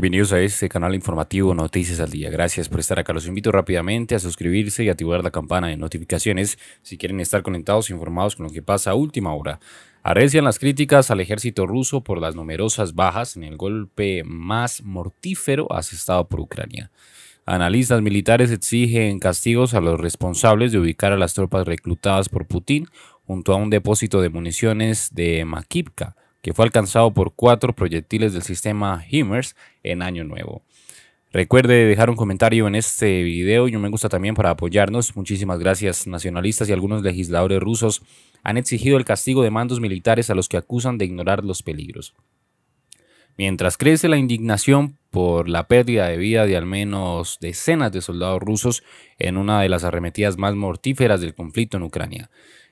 Bienvenidos a este canal informativo Noticias al Día. Gracias por estar acá. Los invito rápidamente a suscribirse y activar la campana de notificaciones si quieren estar conectados e informados con lo que pasa a última hora. Arrecian las críticas al ejército ruso por las numerosas bajas en el golpe más mortífero asestado por Ucrania. Analistas militares exigen castigos a los responsables de ubicar a las tropas reclutadas por Putin junto a un depósito de municiones de Makivka que fue alcanzado por cuatro proyectiles del sistema HIMARS en Año Nuevo. Recuerde dejar un comentario en este video y un me gusta también para apoyarnos. Muchísimas gracias. Nacionalistas y algunos legisladores rusos han exigido el castigo de mandos militares a los que acusan de ignorar los peligros. Mientras crece la indignación por la pérdida de vida de al menos decenas de soldados rusos en una de las arremetidas más mortíferas del conflicto en Ucrania.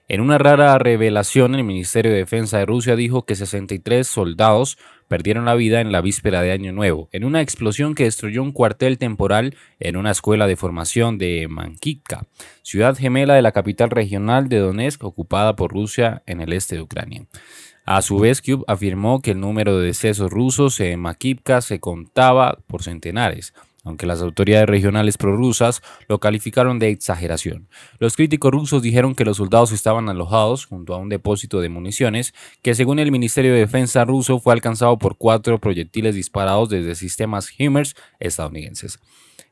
En una rara revelación, el Ministerio de Defensa de Rusia dijo que 63 soldados perdieron la vida en la víspera de Año Nuevo, en una explosión que destruyó un cuartel temporal en una escuela de formación de Mankivka, ciudad gemela de la capital regional de Donetsk ocupada por Rusia en el este de Ucrania. A su vez, Kyiv afirmó que el número de decesos rusos en Makivka se contaba por centenares, aunque las autoridades regionales prorrusas lo calificaron de exageración. Los críticos rusos dijeron que los soldados estaban alojados junto a un depósito de municiones que según el Ministerio de Defensa ruso fue alcanzado por cuatro proyectiles disparados desde sistemas HIMARS estadounidenses.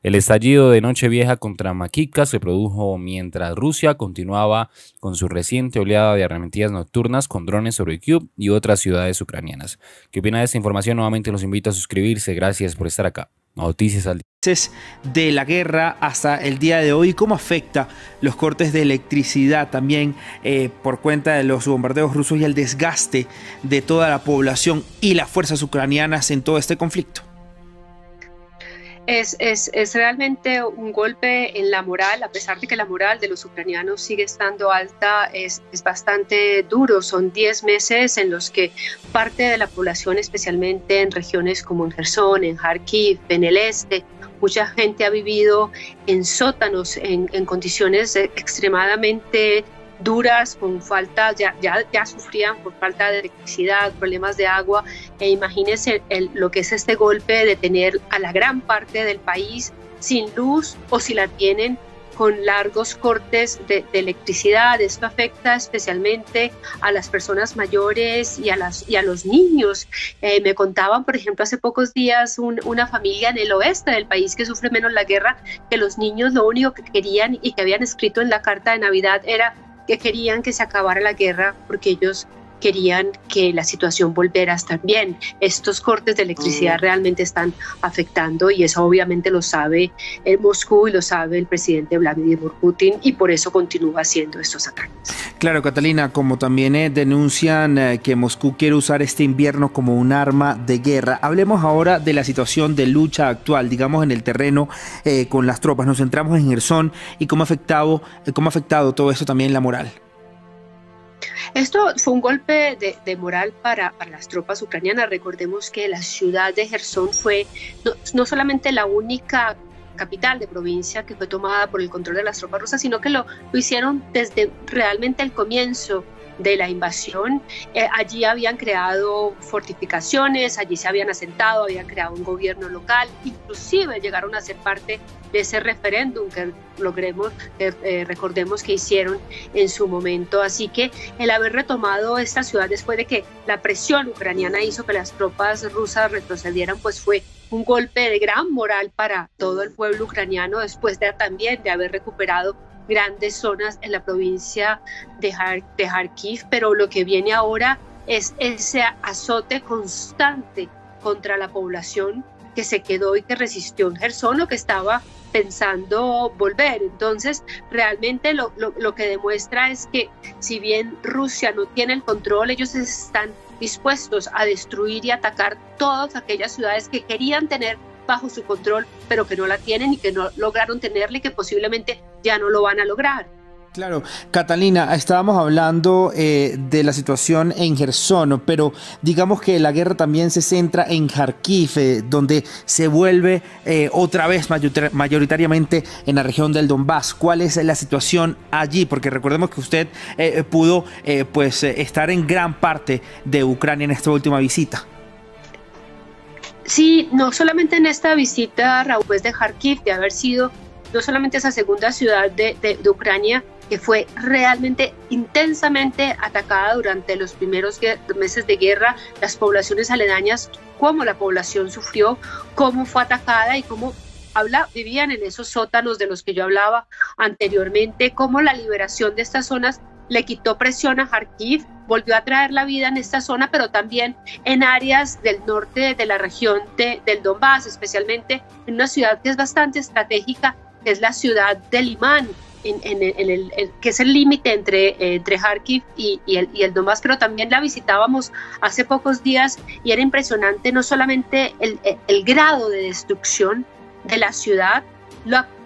El estallido de Nochevieja contra Makivka se produjo mientras Rusia continuaba con su reciente oleada de arremetidas nocturnas con drones sobre Kyiv y otras ciudades ucranianas. ¿Qué opina de esta información? Nuevamente los invito a suscribirse. Gracias por estar acá. Noticias al de la guerra hasta el día de hoy, cómo afecta los cortes de electricidad también eh, por cuenta de los bombardeos rusos y el desgaste de toda la población y las fuerzas ucranianas en todo este conflicto. Es, es, es, realmente un golpe en la moral, a pesar de que la moral de los ucranianos sigue estando alta, es, es bastante duro. Son 10 meses en los que parte de la población, especialmente en regiones como en Gerson, en Kharkiv, en el este, mucha gente ha vivido en sótanos, en, en condiciones extremadamente duras, con falta, ya, ya, ya sufrían por falta de electricidad, problemas de agua, e imagínense lo que es este golpe de tener a la gran parte del país sin luz o si la tienen con largos cortes de, electricidad. Esto afecta especialmente a las personas mayores y a, las, y a los niños. Eh, me contaban, por ejemplo, hace pocos días una familia en el oeste del país que sufre menos la guerra, que los niños lo único que querían y que habían escrito en la carta de Navidad era que querían que se acabara la guerra porque ellos querían que la situación volviera a estar bien. Estos cortes de electricidad mm. realmente están afectando y eso obviamente lo sabe el Moscú y lo sabe el presidente Vladimir Putin y por eso continúa haciendo estos ataques. Claro, Catalina, como también eh, denuncian eh, que Moscú quiere usar este invierno como un arma de guerra. Hablemos ahora de la situación de lucha actual, digamos en el terreno eh, con las tropas. Nos centramos en Gerson y cómo ha afectado, cómo ha afectado todo eso también la moral. Esto fue un golpe de, moral para, las tropas ucranianas. Recordemos que la ciudad de Gerson fue no, solamente la única capital de provincia que fue tomada por el control de las tropas rusas, sino que lo, lo hicieron desde realmente el comienzo de la invasión. Eh, allí habían creado fortificaciones, allí se habían asentado, habían creado un gobierno local, inclusive llegaron a ser parte de ese referéndum que logremos, eh, recordemos que hicieron en su momento. Así que el haber retomado esta ciudad después de que la presión ucraniana hizo que las tropas rusas retrocedieran, pues fue un golpe de gran moral para todo el pueblo ucraniano después de también de haber recuperado grandes zonas en la provincia de, de Kharkiv, pero lo que viene ahora es ese azote constante contra la población que se quedó y que resistió en Gerson o que estaba pensando volver. Entonces, realmente lo, lo, que demuestra es que si bien Rusia no tiene el control, ellos están dispuestos a destruir y atacar todas aquellas ciudades que querían tener bajo su control, pero que no la tienen y que no lograron tenerla y que posiblemente ya no lo van a lograr. Claro, Catalina, estábamos hablando eh, de la situación en Gerson, pero digamos que la guerra también se centra en Kharkiv, eh, donde se vuelve eh, otra vez mayoritariamente en la región del Donbass. ¿Cuál es la situación allí? Porque recordemos que usted pudo pues estar en gran parte de Ucrania en esta última visita. Sí, no solamente en esta visita, Raúl, de Kharkiv, de haber sido no solamente esa segunda ciudad de, Ucrania, que fue realmente intensamente atacada durante los primeros meses de guerra, las poblaciones aledañas, cómo la población sufrió, cómo fue atacada y cómo habla, vivían en esos sótanos de los que yo hablaba anteriormente, cómo la liberación de estas zonas le quitó presión a Kharkiv, volvió a traer la vida en esta zona, pero también en áreas del norte de la región de, del Donbass, especialmente en una ciudad que es bastante estratégica, que es la ciudad de Limán, en, el, que es el límite entre, entre Kharkiv y, el, y el Donbass, pero también la visitábamos hace pocos días y era impresionante no solamente el, el grado de destrucción de la ciudad,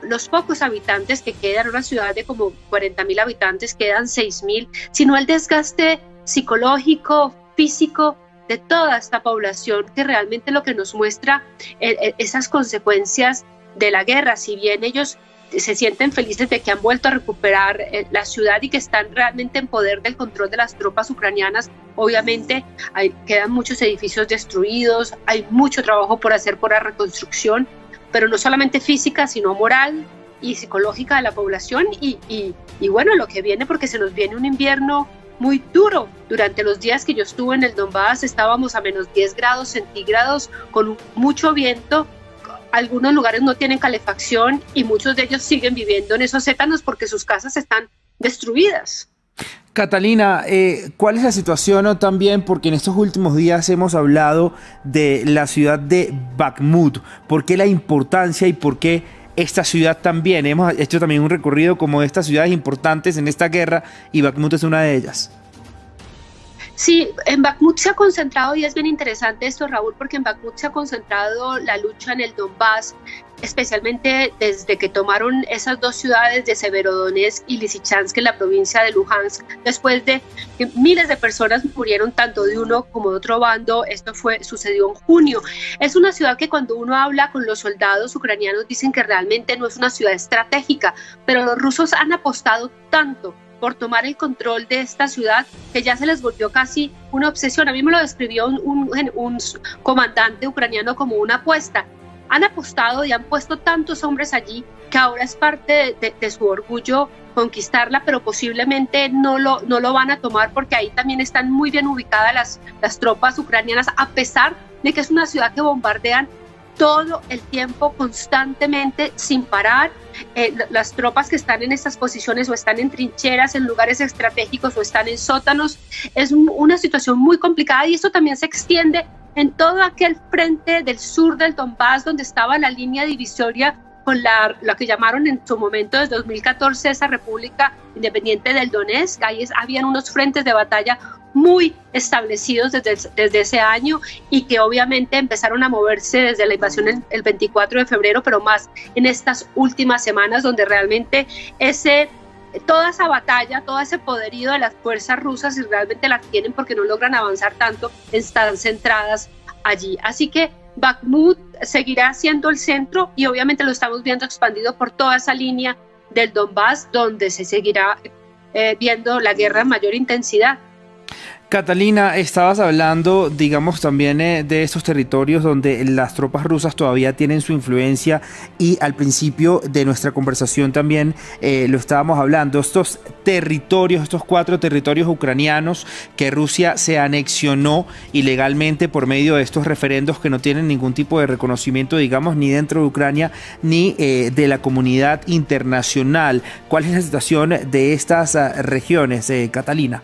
los pocos habitantes que quedan, una ciudad de como 40 mil habitantes, quedan 6 mil, sino el desgaste psicológico, físico de toda esta población, que realmente lo que nos muestra eh, eh, esas consecuencias de la guerra, si bien ellos se sienten felices de que han vuelto a recuperar eh, la ciudad y que están realmente en poder del control de las tropas ucranianas. Obviamente hay, quedan muchos edificios destruidos, hay mucho trabajo por hacer por la reconstrucción, pero no solamente física, sino moral y psicológica de la población y, y, bueno, lo que viene porque se nos viene un invierno muy duro. Durante los días que yo estuve en el Donbass estábamos a menos 10 grados centígrados con mucho viento. Algunos lugares no tienen calefacción y muchos de ellos siguen viviendo en esos sétanos porque sus casas están destruidas. Catalina, eh, ¿cuál es la situación también? Porque en estos últimos días hemos hablado de la ciudad de Bakhmut. ¿Por qué la importancia y por qué esta ciudad también? Hemos hecho también un recorrido como estas ciudades importantes en esta guerra y Bakhmut es una de ellas. Sí, en Bakhmut se ha concentrado, y es bien interesante esto, Raúl, porque en Bakhmut se ha concentrado la lucha en el Donbass, especialmente desde que tomaron esas dos ciudades de Severodonetsk y Lysychansk en la provincia de Luhansk, después de que miles de personas murieron tanto de uno como de otro bando. Esto fue sucedió en junio. Es una ciudad que cuando uno habla con los soldados ucranianos dicen que realmente no es una ciudad estratégica, pero los rusos han apostado tanto por tomar el control de esta ciudad que ya se les volvió casi una obsesión. A mí me lo describió un, comandante ucraniano como una apuesta. Han apostado y han puesto tantos hombres allí que ahora es parte de, su orgullo conquistarla, pero posiblemente no lo, no lo van a tomar porque ahí también están muy bien ubicadas las, las tropas ucranianas, a pesar de que es una ciudad que bombardean todo el tiempo, constantemente, sin parar. Eh, las tropas que están en estas posiciones o están en trincheras, en lugares estratégicos o están en sótanos, es una situación muy complicada y esto también se extiende en todo aquel frente del sur del Donbass donde estaba la línea divisoria con la, que llamaron en su momento desde 2014 esa República Independiente del Donetsk. Ahí habían unos frentes de batalla muy establecidos desde, desde ese año y que obviamente empezaron a moverse desde la invasión el, el 24 de febrero, pero más en estas últimas semanas donde realmente ese toda esa batalla, todo ese poderío de las fuerzas rusas, y realmente la tienen porque no logran avanzar tanto, están centradas allí. Así que Bakhmut seguirá siendo el centro y obviamente lo estamos viendo expandido por toda esa línea del Donbass, donde se seguirá eh, viendo la guerra en mayor intensidad. Catalina, estabas hablando, digamos, también eh, de estos territorios donde las tropas rusas todavía tienen su influencia y al principio de nuestra conversación también eh, lo estábamos hablando, estos territorios, estos cuatro territorios ucranianos que Rusia se anexionó ilegalmente por medio de estos referendos que no tienen ningún tipo de reconocimiento, digamos, ni dentro de Ucrania ni eh, de la comunidad internacional. ¿Cuál es la situación de estas ah, regiones, Catalina?